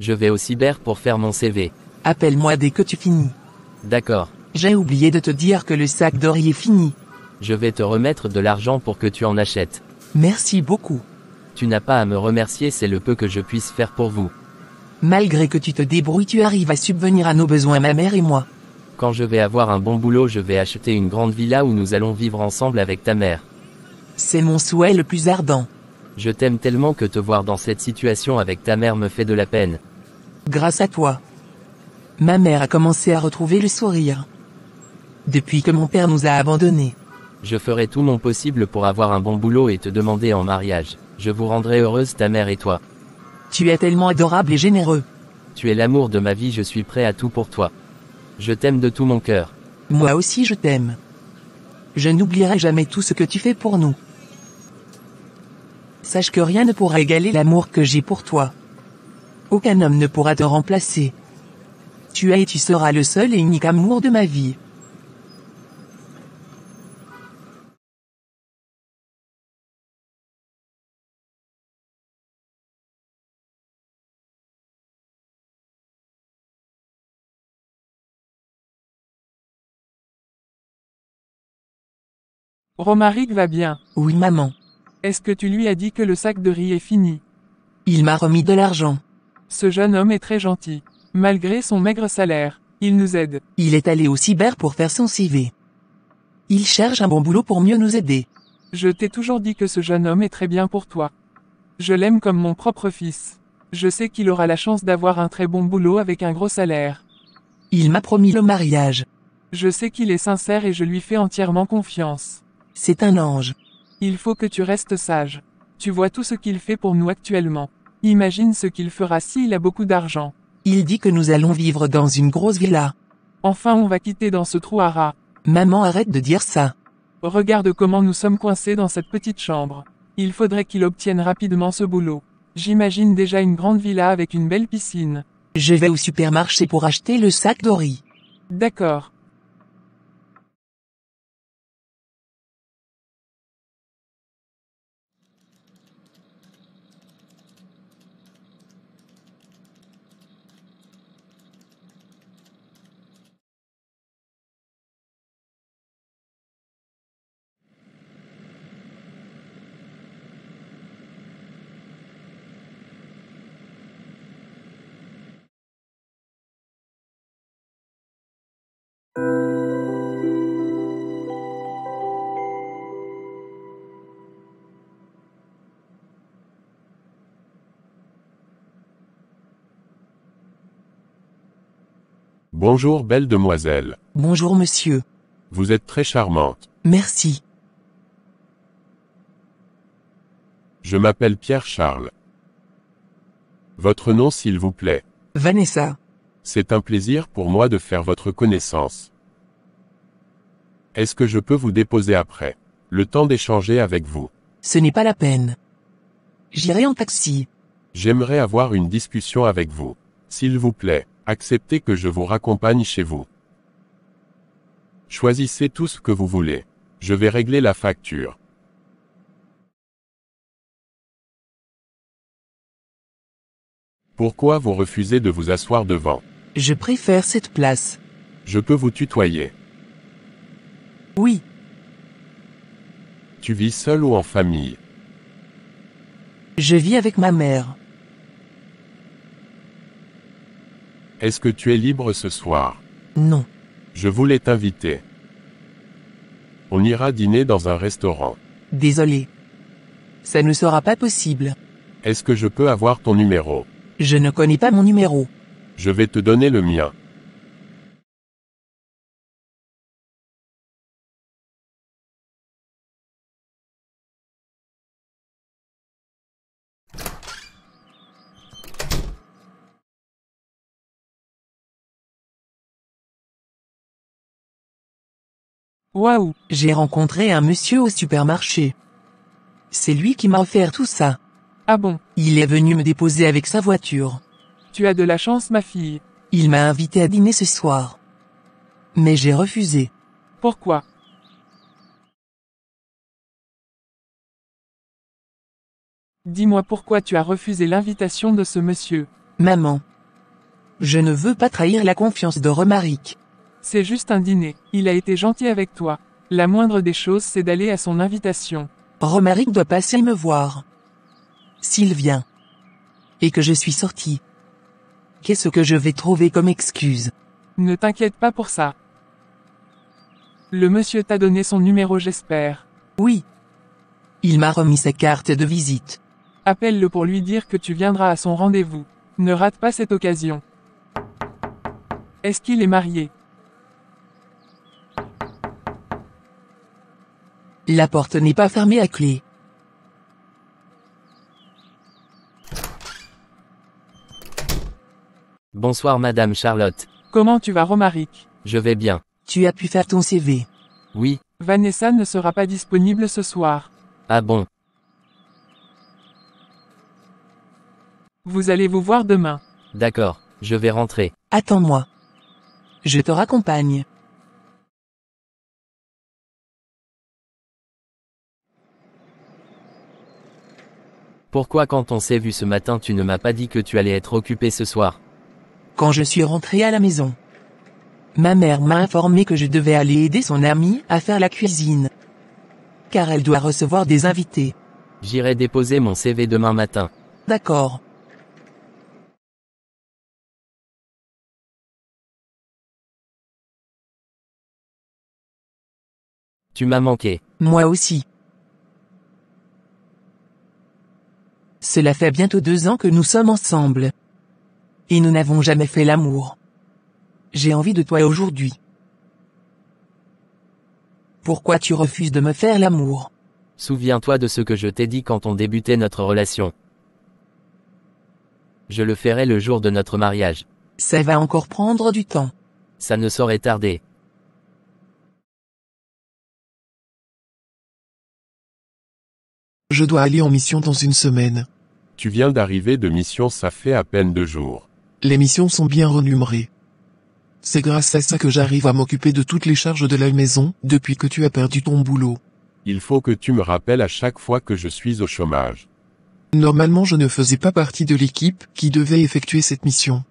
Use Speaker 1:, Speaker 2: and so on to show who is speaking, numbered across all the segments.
Speaker 1: Je vais au cyber pour faire mon CV.
Speaker 2: Appelle-moi dès que tu finis.
Speaker 1: D'accord.
Speaker 2: J'ai oublié de te dire que le sac riz est fini.
Speaker 1: Je vais te remettre de l'argent pour que tu en achètes.
Speaker 2: Merci beaucoup.
Speaker 1: Tu n'as pas à me remercier, c'est le peu que je puisse faire pour vous.
Speaker 2: Malgré que tu te débrouilles, tu arrives à subvenir à nos besoins, ma mère et moi.
Speaker 1: Quand je vais avoir un bon boulot, je vais acheter une grande villa où nous allons vivre ensemble avec ta mère.
Speaker 2: C'est mon souhait le plus ardent.
Speaker 1: Je t'aime tellement que te voir dans cette situation avec ta mère me fait de la peine.
Speaker 2: Grâce à toi. Ma mère a commencé à retrouver le sourire. Depuis que mon père nous a abandonnés.
Speaker 1: Je ferai tout mon possible pour avoir un bon boulot et te demander en mariage. Je vous rendrai heureuse ta mère et toi.
Speaker 2: Tu es tellement adorable et généreux.
Speaker 1: Tu es l'amour de ma vie, je suis prêt à tout pour toi. Je t'aime de tout mon cœur.
Speaker 2: Moi aussi je t'aime. Je n'oublierai jamais tout ce que tu fais pour nous. Sache que rien ne pourra égaler l'amour que j'ai pour toi. Aucun homme ne pourra te remplacer. Tu es et tu seras le seul et unique amour de ma vie.
Speaker 3: Romaric va bien.
Speaker 2: Oui maman.
Speaker 3: Est-ce que tu lui as dit que le sac de riz est fini?
Speaker 2: Il m'a remis de l'argent.
Speaker 3: Ce jeune homme est très gentil. Malgré son maigre salaire, il nous aide.
Speaker 2: Il est allé au cyber pour faire son CV. Il cherche un bon boulot pour mieux nous aider.
Speaker 3: Je t'ai toujours dit que ce jeune homme est très bien pour toi. Je l'aime comme mon propre fils. Je sais qu'il aura la chance d'avoir un très bon boulot avec un gros salaire.
Speaker 2: Il m'a promis le mariage.
Speaker 3: Je sais qu'il est sincère et je lui fais entièrement confiance.
Speaker 2: C'est un ange.
Speaker 3: Il faut que tu restes sage. Tu vois tout ce qu'il fait pour nous actuellement. Imagine ce qu'il fera s'il a beaucoup d'argent.
Speaker 2: Il dit que nous allons vivre dans une grosse villa.
Speaker 3: Enfin on va quitter dans ce trou à rats.
Speaker 2: Maman arrête de dire ça.
Speaker 3: Regarde comment nous sommes coincés dans cette petite chambre. Il faudrait qu'il obtienne rapidement ce boulot. J'imagine déjà une grande villa avec une belle piscine.
Speaker 2: Je vais au supermarché pour acheter le sac de riz.
Speaker 3: D'accord.
Speaker 4: Bonjour belle demoiselle.
Speaker 2: Bonjour monsieur.
Speaker 4: Vous êtes très charmante.
Speaker 2: Merci.
Speaker 4: Je m'appelle Pierre Charles. Votre nom s'il vous plaît.
Speaker 2: Vanessa.
Speaker 4: C'est un plaisir pour moi de faire votre connaissance. Est-ce que je peux vous déposer après? Le temps d'échanger avec vous.
Speaker 2: Ce n'est pas la peine. J'irai en taxi.
Speaker 4: J'aimerais avoir une discussion avec vous. S'il vous plaît, acceptez que je vous raccompagne chez vous. Choisissez tout ce que vous voulez. Je vais régler la facture. Pourquoi vous refusez de vous asseoir devant?
Speaker 2: Je préfère cette place.
Speaker 4: Je peux vous tutoyer.
Speaker 2: Oui,
Speaker 4: Tu vis seul ou en famille?
Speaker 2: Je vis avec ma mère.
Speaker 4: Est-ce que tu es libre ce soir?
Speaker 2: Non.
Speaker 4: Je voulais t'inviter. On ira dîner dans un restaurant.
Speaker 2: Désolé. Ça ne sera pas possible.
Speaker 4: Est-ce que je peux avoir ton numéro?
Speaker 2: Je ne connais pas mon numéro.
Speaker 4: Je vais te donner le mien.
Speaker 3: Waouh,
Speaker 2: J'ai rencontré un monsieur au supermarché. C'est lui qui m'a offert tout ça.
Speaker 3: ah bon,
Speaker 2: Il est venu me déposer avec sa voiture.
Speaker 3: tu as de la chance ma fille.
Speaker 2: Il m'a invité à dîner ce soir. Mais j'ai refusé.
Speaker 3: Pourquoi? Dis-moi pourquoi tu as refusé l'invitation de ce monsieur.
Speaker 2: Maman. Je ne veux pas trahir la confiance de Romaric.
Speaker 3: C'est juste un dîner. Il a été gentil avec toi. La moindre des choses c'est d'aller à son invitation.
Speaker 2: Romaric doit passer me voir. S'il vient. Et que je suis sorti. Qu'est-ce que je vais trouver comme excuse?
Speaker 3: Ne t'inquiète pas pour ça. Le monsieur t'a donné son numéro j'espère.
Speaker 2: Oui. Il m'a remis sa carte de visite.
Speaker 3: Appelle-le pour lui dire que tu viendras à son rendez-vous. Ne rate pas cette occasion. Est-ce qu'il est marié?
Speaker 2: La porte n'est pas fermée à clé.
Speaker 1: Bonsoir Madame Charlotte.
Speaker 3: Comment tu vas Romaric?
Speaker 1: Je vais bien.
Speaker 2: Tu as pu faire ton CV.
Speaker 1: Oui.
Speaker 3: Vanessa ne sera pas disponible ce soir.
Speaker 1: Ah bon.
Speaker 3: Vous allez vous voir demain.
Speaker 1: D'accord. Je vais rentrer.
Speaker 2: Attends-moi. Je te raccompagne.
Speaker 1: Pourquoi quand on s'est vu ce matin tu ne m'as pas dit que tu allais être occupé ce soir?
Speaker 2: Quand je suis rentré à la maison. Ma mère m'a informé que je devais aller aider son amie à faire la cuisine. Car elle doit recevoir des invités.
Speaker 1: J'irai déposer mon CV demain matin.
Speaker 2: D'accord.
Speaker 1: Tu m'as manqué.
Speaker 2: Moi aussi. Cela fait bientôt deux ans que nous sommes ensemble. Et nous n'avons jamais fait l'amour. J'ai envie de toi aujourd'hui. Pourquoi tu refuses de me faire l'amour?
Speaker 1: Souviens-toi de ce que je t'ai dit quand on débutait notre relation. Je le ferai le jour de notre mariage.
Speaker 2: Ça va encore prendre du temps.
Speaker 1: Ça ne saurait tarder.
Speaker 5: Je dois aller en mission dans une semaine.
Speaker 4: Tu viens d'arriver de mission ça fait à peine deux jours.
Speaker 5: Les missions sont bien renumérées. C'est grâce à ça que j'arrive à m'occuper de toutes les charges de la maison, depuis que tu as perdu ton boulot.
Speaker 4: Il faut que tu me rappelles à chaque fois que je suis au chômage.
Speaker 5: Normalement je ne faisais pas partie de l'équipe qui devait effectuer cette mission.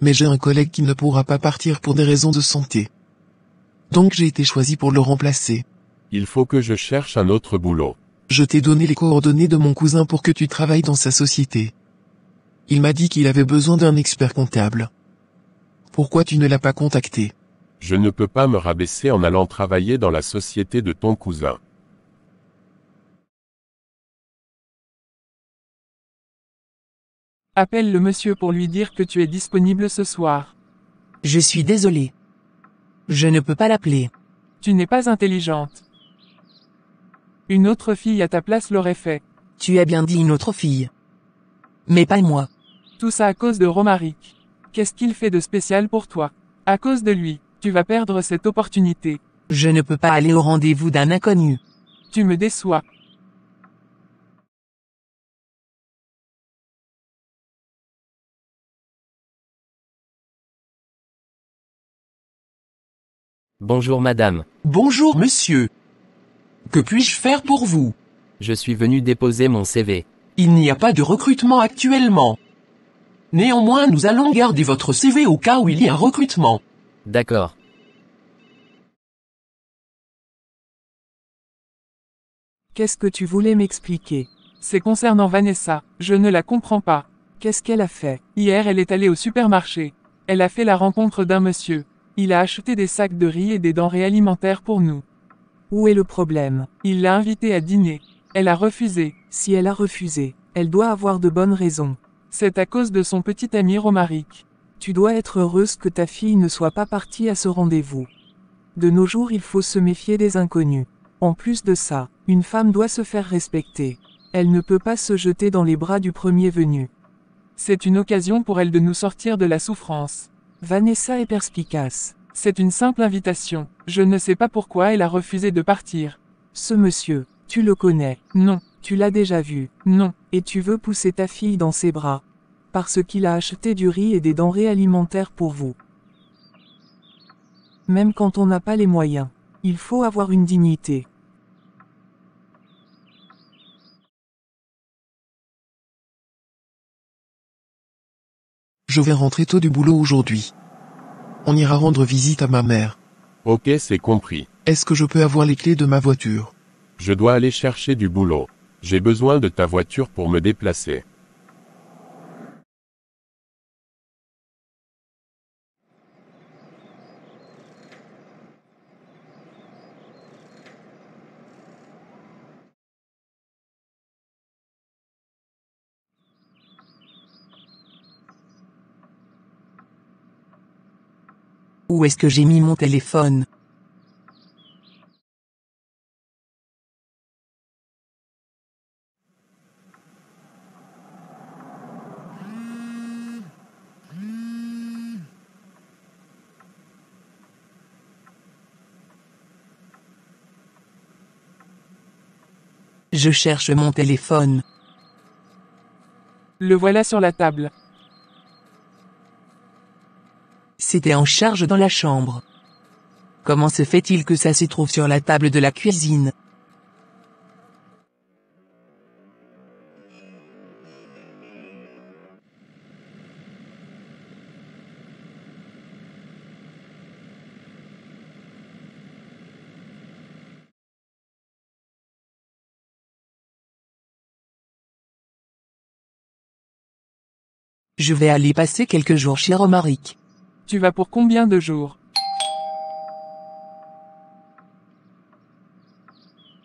Speaker 5: Mais j'ai un collègue qui ne pourra pas partir pour des raisons de santé. Donc j'ai été choisi pour le remplacer.
Speaker 4: Il faut que je cherche un autre boulot.
Speaker 5: Je t'ai donné les coordonnées de mon cousin pour que tu travailles dans sa société. Il m'a dit qu'il avait besoin d'un expert comptable. Pourquoi tu ne l'as pas contacté?
Speaker 4: Je ne peux pas me rabaisser en allant travailler dans la société de ton cousin.
Speaker 3: Appelle le monsieur pour lui dire que tu es disponible ce soir.
Speaker 2: Je suis désolé. Je ne peux pas l'appeler.
Speaker 3: Tu n'es pas intelligente. Une autre fille à ta place l'aurait fait.
Speaker 2: Tu as bien dit une autre fille. Mais pas moi.
Speaker 3: Tout ça à cause de Romaric. Qu'est-ce qu'il fait de spécial pour toi? À cause de lui, tu vas perdre cette opportunité.
Speaker 2: Je ne peux pas aller au rendez-vous d'un inconnu.
Speaker 3: Tu me déçois.
Speaker 1: Bonjour madame.
Speaker 6: Bonjour monsieur. Que puis-je faire pour vous?
Speaker 1: Je suis venu déposer mon CV.
Speaker 6: Il n'y a pas de recrutement actuellement. Néanmoins nous allons garder votre CV au cas où il y a un recrutement.
Speaker 1: D'accord.
Speaker 3: Qu'est-ce que tu voulais m'expliquer? C'est concernant Vanessa, je ne la comprends pas. Qu'est-ce qu'elle a fait? Hier elle est allée au supermarché. Elle a fait la rencontre d'un monsieur. Il a acheté des sacs de riz et des denrées alimentaires pour nous. Où est le problème? Il l'a invitée à dîner. Elle a refusé. Si elle a refusé, elle doit avoir de bonnes raisons. C'est à cause de son petit ami Romaric. Tu dois être heureuse que ta fille ne soit pas partie à ce rendez-vous. De nos jours il faut se méfier des inconnus. En plus de ça, une femme doit se faire respecter. Elle ne peut pas se jeter dans les bras du premier venu. C'est une occasion pour elle de nous sortir de la souffrance. Vanessa est perspicace. C'est une simple invitation. Je ne sais pas pourquoi elle a refusé de partir. Ce monsieur, tu le connais? Non, tu l'as déjà vu? Non, et tu veux pousser ta fille dans ses bras? Parce qu'il a acheté du riz et des denrées alimentaires pour vous. Même quand on n'a pas les moyens. Il faut avoir une dignité.
Speaker 5: Je vais rentrer tôt du boulot aujourd'hui. On ira rendre visite à ma mère.
Speaker 4: Ok, c'est compris.
Speaker 5: Est-ce que je peux avoir les clés de ma voiture?
Speaker 4: Je dois aller chercher du boulot. J'ai besoin de ta voiture pour me déplacer.
Speaker 2: Où est-ce que j'ai mis mon téléphone? Je cherche mon téléphone.
Speaker 3: Le voilà sur la table.
Speaker 2: C'était en charge dans la chambre. Comment se fait-il que ça se trouve sur la table de la cuisine? Je vais aller passer quelques jours chez Romaric.
Speaker 3: Tu vas pour combien de jours?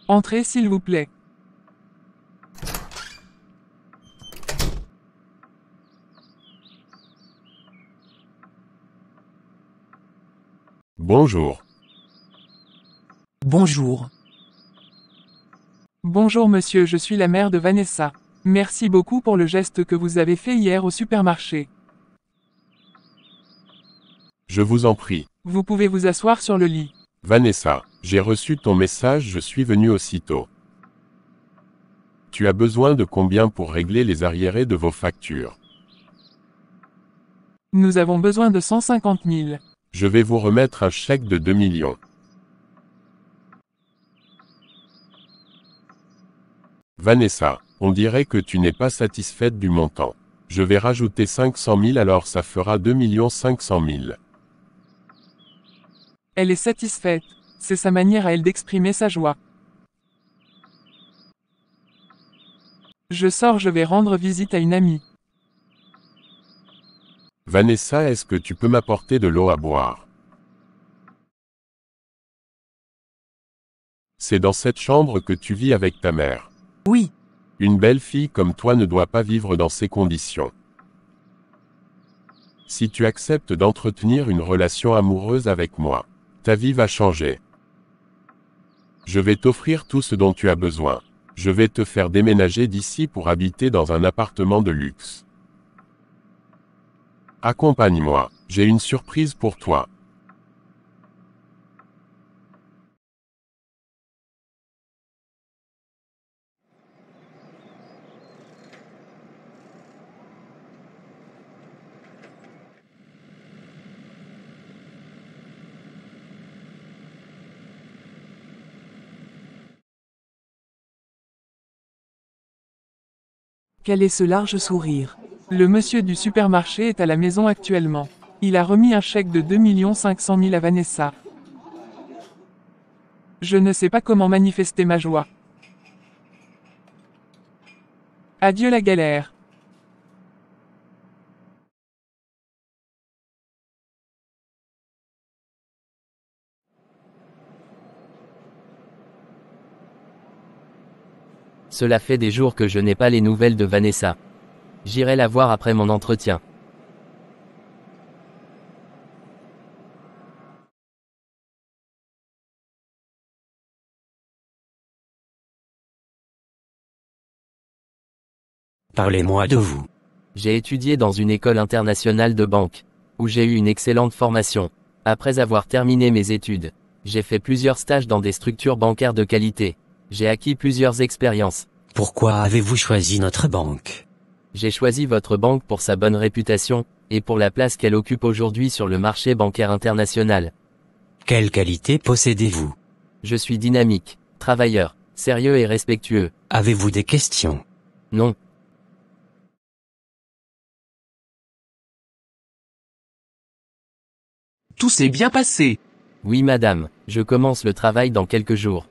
Speaker 3: Entrez s'il vous plaît.
Speaker 4: Bonjour.
Speaker 2: Bonjour.
Speaker 3: Bonjour monsieur, je suis la mère de Vanessa. Merci beaucoup pour le geste que vous avez fait hier au supermarché.
Speaker 4: Je vous en prie.
Speaker 3: Vous pouvez vous asseoir sur le lit.
Speaker 4: Vanessa, j'ai reçu ton message, je suis venu aussitôt. Tu as besoin de combien pour régler les arriérés de vos factures?
Speaker 3: Nous avons besoin de 150 000.
Speaker 4: Je vais vous remettre un chèque de 2 millions. Vanessa, on dirait que tu n'es pas satisfaite du montant. Je vais rajouter 500 000 alors ça fera 2 500 000.
Speaker 3: Elle est satisfaite. C'est sa manière à elle d'exprimer sa joie. Je sors, je vais rendre visite à une amie.
Speaker 4: Vanessa, est-ce que tu peux m'apporter de l'eau à boire? C'est dans cette chambre que tu vis avec ta mère.
Speaker 2: Oui,
Speaker 4: Une belle fille comme toi ne doit pas vivre dans ces conditions. Si tu acceptes d'entretenir une relation amoureuse avec moi, ta vie va changer. Je vais t'offrir tout ce dont tu as besoin. Je vais te faire déménager d'ici pour habiter dans un appartement de luxe. Accompagne-moi, j'ai une surprise pour toi.
Speaker 3: Quel est ce large sourire? Le monsieur du supermarché est à la maison actuellement. Il a remis un chèque de 2 500 000 à Vanessa. Je ne sais pas comment manifester ma joie. Adieu la galère.
Speaker 1: Cela fait des jours que je n'ai pas les nouvelles de Vanessa. J'irai la voir après mon entretien.
Speaker 7: Parlez-moi de vous.
Speaker 1: J'ai étudié dans une école internationale de banque, où j'ai eu une excellente formation. Après avoir terminé mes études, j'ai fait plusieurs stages dans des structures bancaires de qualité. J'ai acquis plusieurs expériences.
Speaker 7: Pourquoi avez-vous choisi notre banque?
Speaker 1: J'ai choisi votre banque pour sa bonne réputation, et pour la place qu'elle occupe aujourd'hui sur le marché bancaire international.
Speaker 7: Quelle qualité possédez-vous?
Speaker 1: Je suis dynamique, travailleur, sérieux et respectueux.
Speaker 7: Avez-vous des questions?
Speaker 1: Non,
Speaker 6: Tout s'est bien passé.
Speaker 1: Oui madame, je commence le travail dans quelques jours.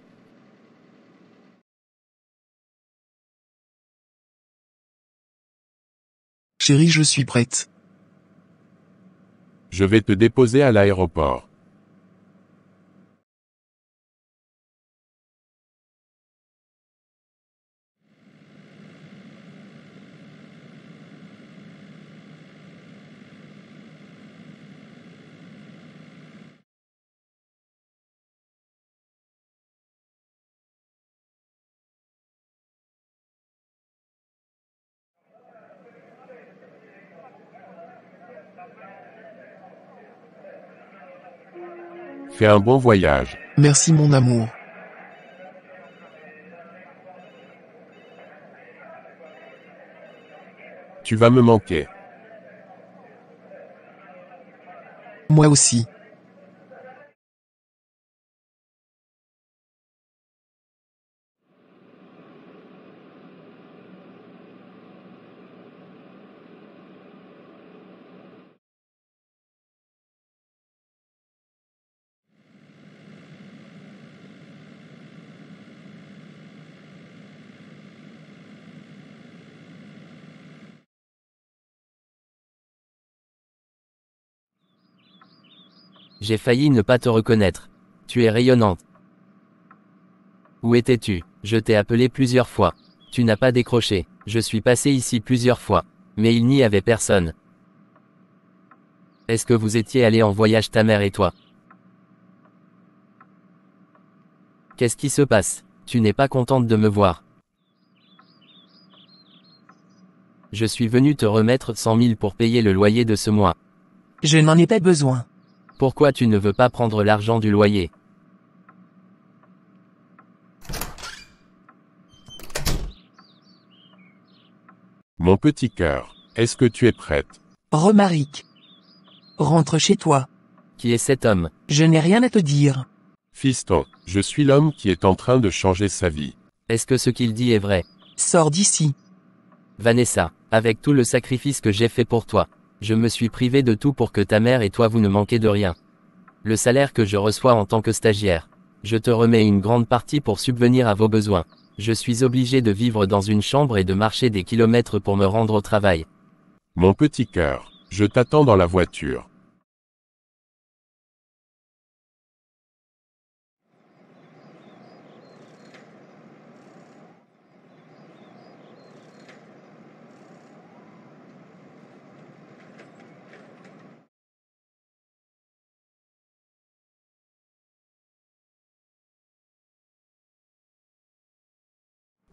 Speaker 5: Chérie, je suis prête.
Speaker 4: Je vais te déposer à l'aéroport. Un bon voyage.
Speaker 5: Merci mon amour.
Speaker 4: Tu vas me manquer.
Speaker 5: Moi aussi.
Speaker 1: J'ai failli ne pas te reconnaître. Tu es rayonnante. Où étais-tu? Je t'ai appelé plusieurs fois. Tu n'as pas décroché. Je suis passé ici plusieurs fois. Mais il n'y avait personne. Est-ce que vous étiez allé en voyage ta mère et toi? Qu'est-ce qui se passe? Tu n'es pas contente de me voir. Je suis venu te remettre 100 000 pour payer le loyer de ce mois.
Speaker 2: Je n'en ai pas besoin.
Speaker 1: Pourquoi tu ne veux pas prendre l'argent du loyer?
Speaker 4: Mon petit cœur, est-ce que tu es prête?
Speaker 2: Romaric. Rentre chez toi.
Speaker 1: Qui est cet homme?
Speaker 2: Je n'ai rien à te dire.
Speaker 4: Fiston, je suis l'homme qui est en train de changer sa vie.
Speaker 1: Est-ce que ce qu'il dit est vrai?
Speaker 2: Sors d'ici.
Speaker 1: Vanessa, avec tout le sacrifice que j'ai fait pour toi, je me suis privé de tout pour que ta mère et toi vous ne manquez de rien. Le salaire que je reçois en tant que stagiaire. Je te remets une grande partie pour subvenir à vos besoins. Je suis obligé de vivre dans une chambre et de marcher des kilomètres pour me rendre au travail.
Speaker 4: Mon petit cœur, je t'attends dans la voiture.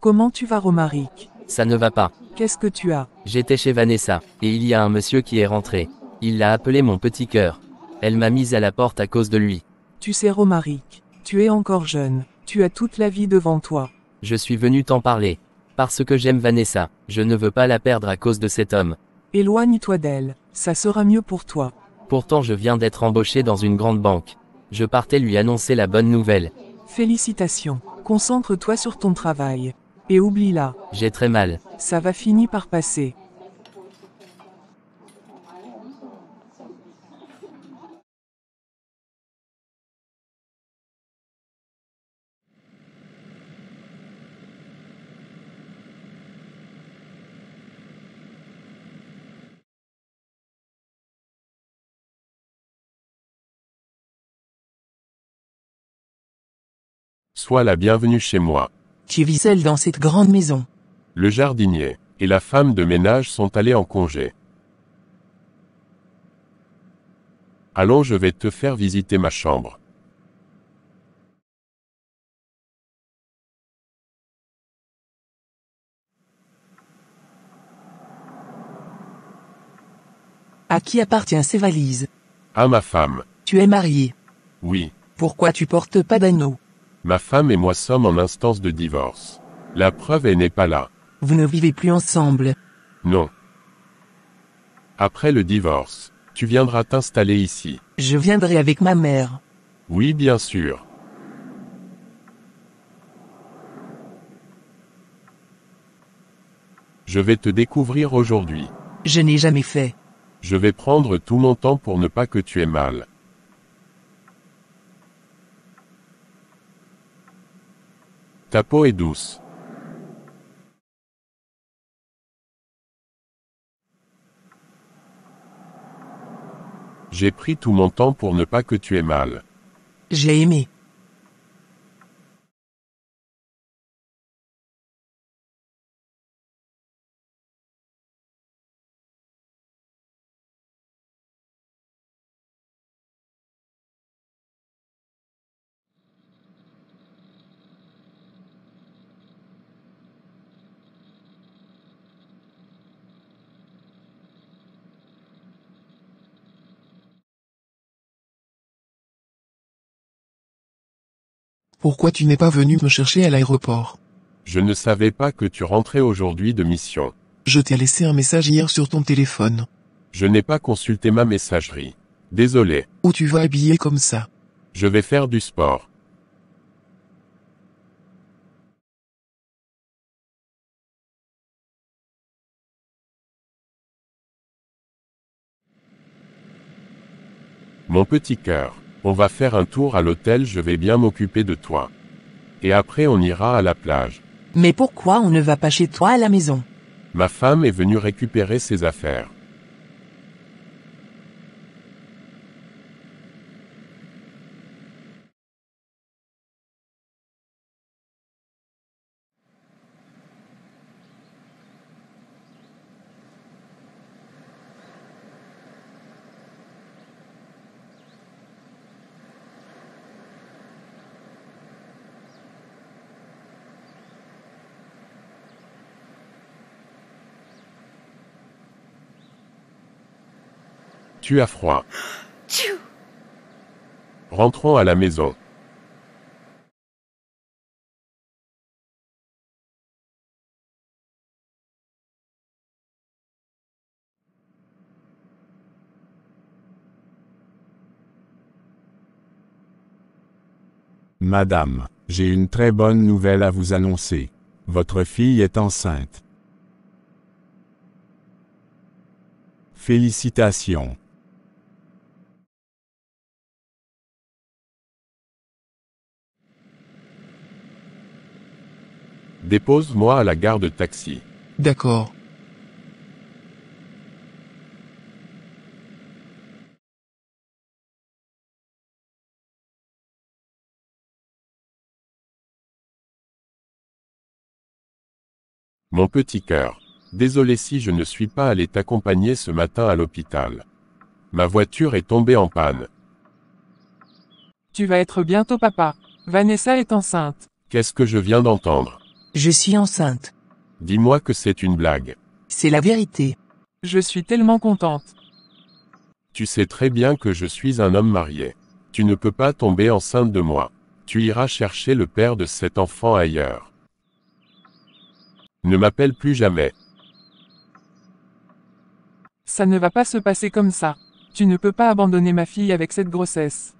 Speaker 3: Comment tu vas Romaric?
Speaker 1: Ça ne va pas.
Speaker 3: Qu'est-ce que tu as?
Speaker 1: J'étais chez Vanessa, et il y a un monsieur qui est rentré. Il l'a appelé mon petit cœur. Elle m'a mise à la porte à cause de lui.
Speaker 3: Tu sais Romaric, tu es encore jeune, tu as toute la vie devant toi.
Speaker 1: Je suis venu t'en parler. Parce que j'aime Vanessa, je ne veux pas la perdre à cause de cet homme.
Speaker 3: Éloigne-toi d'elle, ça sera mieux pour toi.
Speaker 1: Pourtant je viens d'être embauché dans une grande banque. Je partais lui annoncer la bonne nouvelle.
Speaker 3: Félicitations, concentre-toi sur ton travail. Et oublie-la,
Speaker 1: J'ai très mal.
Speaker 3: ça va finir par passer.
Speaker 4: Sois la bienvenue chez moi.
Speaker 2: Seul dans cette grande maison.
Speaker 4: Le jardinier et la femme de ménage sont allés en congé. Allons, je vais te faire visiter ma chambre.
Speaker 2: À qui appartient ces valises?
Speaker 4: À ma femme.
Speaker 2: Tu es marié.
Speaker 4: Oui,
Speaker 2: Pourquoi tu portes pas d'anneau?
Speaker 4: Ma femme et moi sommes en instance de divorce. La preuve elle n'est pas là.
Speaker 2: Vous ne vivez plus ensemble.
Speaker 4: Non. Après le divorce, tu viendras t'installer ici.
Speaker 2: Je viendrai avec ma mère.
Speaker 4: Oui, bien sûr. Je vais te découvrir aujourd'hui.
Speaker 2: Je n'ai jamais fait.
Speaker 4: Je vais prendre tout mon temps pour ne pas que tu aies mal. Ta peau est douce. J'ai pris tout mon temps pour ne pas que tu aies mal.
Speaker 2: J'ai aimé.
Speaker 5: Pourquoi tu n'es pas venu me chercher à l'aéroport?
Speaker 4: Je ne savais pas que tu rentrais aujourd'hui de mission.
Speaker 5: Je t'ai laissé un message hier sur ton téléphone.
Speaker 4: Je n'ai pas consulté ma messagerie. Désolé.
Speaker 5: Où tu vas habiller comme ça?
Speaker 4: Je vais faire du sport. Mon petit cœur, on va faire un tour à l'hôtel, je vais bien m'occuper de toi. Et après on ira à la plage.
Speaker 2: Mais pourquoi on ne va pas chez toi à la maison?
Speaker 4: Ma femme est venue récupérer ses affaires. Tu as froid. Rentrons à la maison.
Speaker 8: Madame, j'ai une très bonne nouvelle à vous annoncer. Votre fille est enceinte. Félicitations.
Speaker 4: Dépose-moi à la gare de taxi.
Speaker 5: D'accord.
Speaker 4: Mon petit cœur. Désolé si je ne suis pas allé t'accompagner ce matin à l'hôpital. Ma voiture est tombée en panne.
Speaker 3: Tu vas être bientôt papa. Vanessa est enceinte.
Speaker 4: Qu'est-ce que je viens d'entendre?
Speaker 2: Je suis enceinte.
Speaker 4: Dis-moi que c'est une blague.
Speaker 2: C'est la vérité.
Speaker 3: Je suis tellement contente.
Speaker 4: Tu sais très bien que je suis un homme marié. Tu ne peux pas tomber enceinte de moi. Tu iras chercher le père de cet enfant ailleurs. Ne m'appelle plus jamais.
Speaker 3: Ça ne va pas se passer comme ça. Tu ne peux pas abandonner ma fille avec cette grossesse.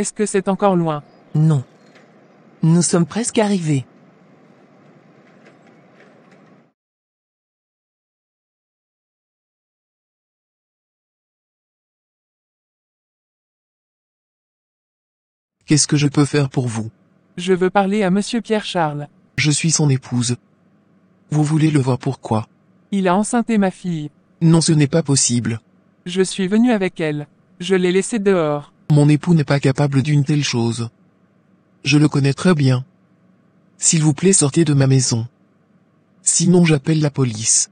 Speaker 3: Est-ce que c'est encore loin?
Speaker 2: Non. Nous sommes presque arrivés.
Speaker 5: Qu'est-ce que je peux faire pour vous?
Speaker 3: Je veux parler à monsieur Pierre Charles.
Speaker 5: Je suis son épouse. Vous voulez le voir pourquoi?
Speaker 3: Il a enceinté ma fille.
Speaker 5: Non ce n'est pas possible.
Speaker 3: Je suis venu avec elle. Je l'ai laissée dehors.
Speaker 5: Mon époux n'est pas capable d'une telle chose. Je le connais très bien. S'il vous plaît sortez de ma maison. Sinon j'appelle la police.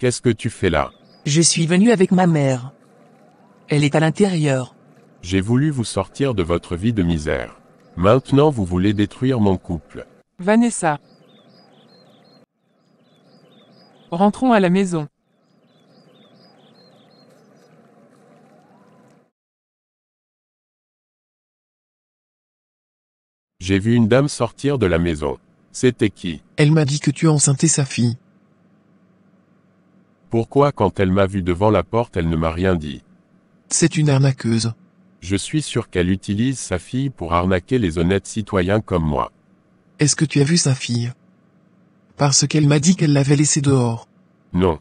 Speaker 4: Qu'est-ce que tu fais là?
Speaker 2: Je suis venu avec ma mère. Elle est à l'intérieur.
Speaker 4: J'ai voulu vous sortir de votre vie de misère. Maintenant vous voulez détruire mon couple.
Speaker 3: Vanessa. Rentrons à la maison.
Speaker 4: J'ai vu une dame sortir de la maison. C'était qui?
Speaker 5: Elle m'a dit que tu enceintais sa fille.
Speaker 4: Pourquoi quand elle m'a vu devant la porte elle ne m'a rien dit?
Speaker 5: C'est une arnaqueuse.
Speaker 4: Je suis sûr qu'elle utilise sa fille pour arnaquer les honnêtes citoyens comme moi.
Speaker 5: Est-ce que tu as vu sa fille? Parce qu'elle m'a dit qu'elle l'avait laissée dehors.
Speaker 4: Non.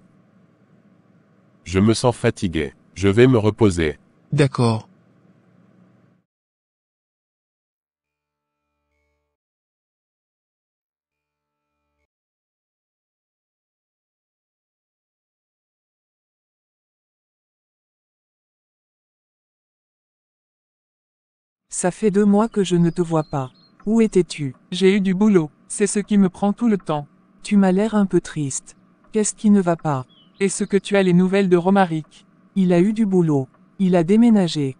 Speaker 4: Je me sens fatigué. Je vais me reposer.
Speaker 5: D'accord.
Speaker 3: Ça fait deux mois que je ne te vois pas. Où étais-tu? J'ai eu du boulot, c'est ce qui me prend tout le temps. Tu m'as l'air un peu triste. Qu'est-ce qui ne va pas? Est-ce que tu as les nouvelles de Romaric? Il a eu du boulot. Il a déménagé.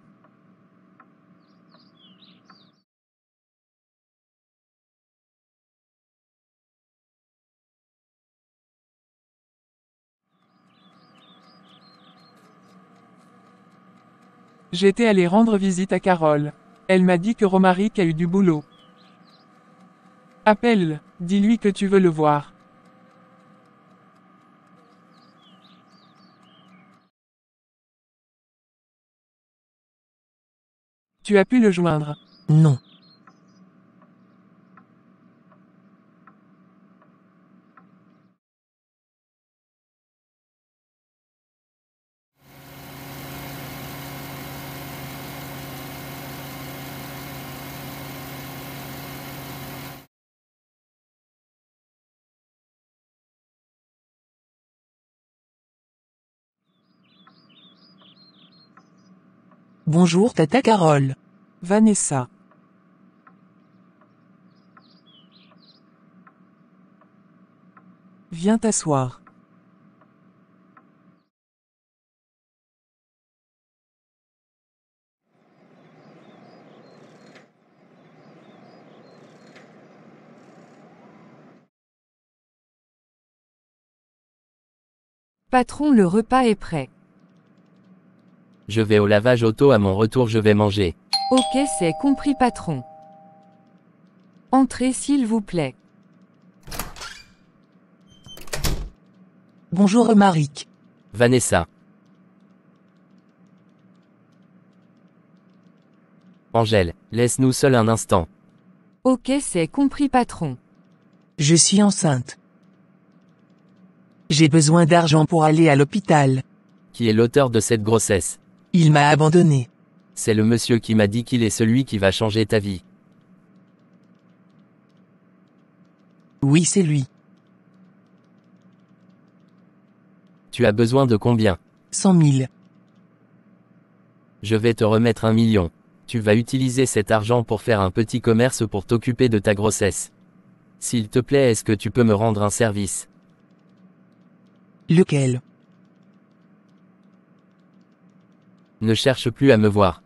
Speaker 3: J'étais allé rendre visite à Carole. Elle m'a dit que Romaric a eu du boulot. Appelle, dis-lui que tu veux le voir. Tu as pu le joindre?
Speaker 2: Non. Bonjour Tata Carole.
Speaker 3: Vanessa. Viens t'asseoir.
Speaker 9: Patron, le repas est prêt.
Speaker 1: Je vais au lavage auto à mon retour je vais manger.
Speaker 9: Ok, c'est compris, patron. Entrez s'il vous plaît.
Speaker 2: Bonjour Romaric.
Speaker 1: Vanessa. Angèle, laisse-nous seul un instant.
Speaker 9: Ok, c'est compris, patron.
Speaker 2: Je suis enceinte. J'ai besoin d'argent pour aller à l'hôpital.
Speaker 1: Qui est l'auteur de cette grossesse?
Speaker 2: Il m'a abandonné.
Speaker 1: C'est le monsieur qui m'a dit qu'il est celui qui va changer ta vie.
Speaker 2: Oui, c'est lui.
Speaker 1: Tu as besoin de combien?
Speaker 2: Cent mille.
Speaker 1: Je vais te remettre un million. Tu vas utiliser cet argent pour faire un petit commerce pour t'occuper de ta grossesse. S'il te plaît, est-ce que tu peux me rendre un service?
Speaker 2: Lequel?
Speaker 1: Ne cherche plus à me voir.